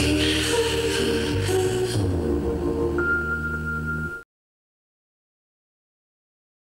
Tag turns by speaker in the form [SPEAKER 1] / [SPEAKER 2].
[SPEAKER 1] Ooh.